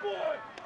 boy.